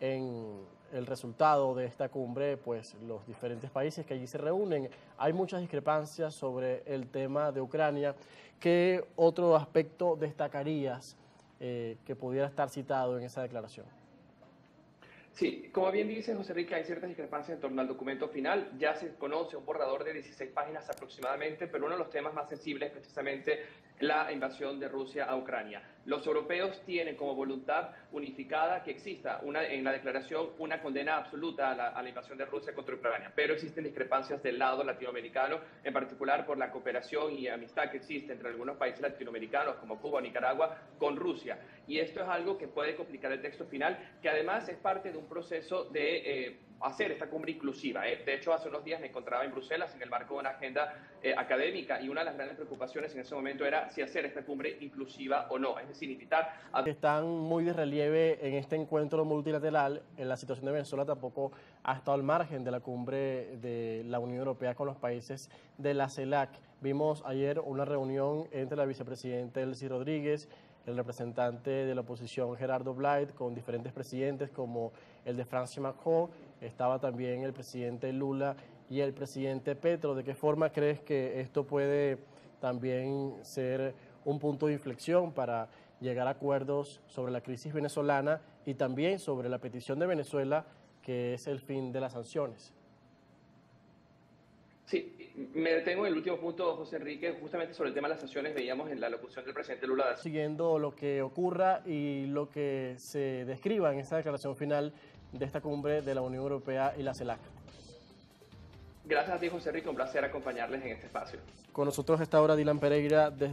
en el resultado de esta cumbre, pues los diferentes países que allí se reúnen. Hay muchas discrepancias sobre el tema de Ucrania. ¿Qué otro aspecto destacarías eh, que pudiera estar citado en esa declaración? Sí, como bien dice José Enrique, hay ciertas discrepancias en torno al documento final. Ya se conoce un borrador de 16 páginas aproximadamente, pero uno de los temas más sensibles es precisamente la invasión de Rusia a Ucrania. Los europeos tienen como voluntad unificada que exista en la declaración una condena absoluta a la, invasión de Rusia contra Ucrania, pero existen discrepancias del lado latinoamericano, en particular por la cooperación y amistad que existe entre algunos países latinoamericanos como Cuba Nicaragua con Rusia. Y esto es algo que puede complicar el texto final, que además es parte de un proceso de eh, hacer esta cumbre inclusiva. ¿eh? De hecho, hace unos días me encontraba en Bruselas en el marco de una agenda eh, académica y una de las grandes preocupaciones en ese momento era si hacer esta cumbre inclusiva o no, es decir, invitar a... Están muy de relieve en este encuentro multilateral, en la situación de Venezuela tampoco ha estado al margen de la cumbre de la Unión Europea con los países de la CELAC. Vimos ayer una reunión entre la vicepresidenta Elsie Rodríguez, el representante de la oposición Gerardo Blight, con diferentes presidentes como el de Francia Macron, estaba también el presidente Lula y el presidente Petro. ¿De qué forma crees que esto puede también ser un punto de inflexión para llegar a acuerdos sobre la crisis venezolana y también sobre la petición de Venezuela, que es el fin de las sanciones? Sí, me detengo en el último punto, José Enrique, justamente sobre el tema de las sanciones, veíamos en la locución del presidente Lula. Siguiendo lo que ocurra y lo que se describa en esta declaración final de esta cumbre de la Unión Europea y la CELAC. Gracias a ti, José Enrique, un placer acompañarles en este espacio. Con nosotros está ahora Dylan Pereira desde